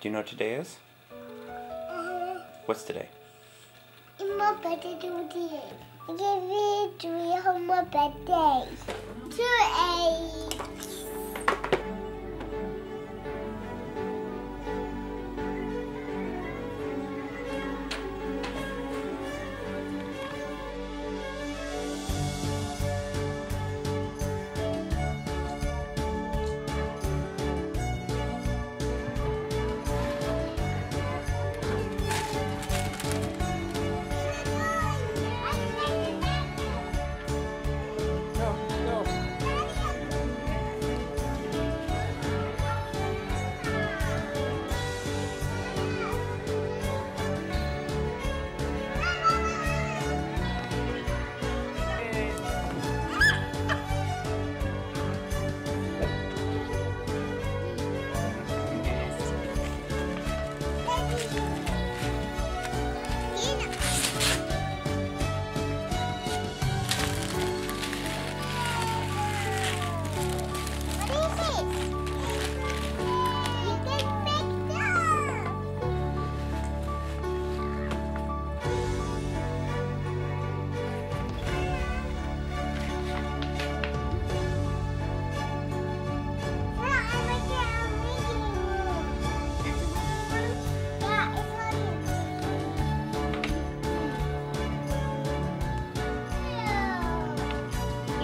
Do you know what today is? Uh, What's today? it's my birthday today. Give three on my birthday. Eight.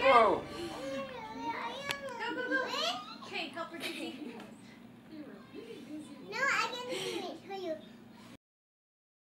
go, go, go. Okay, help her, Gigi.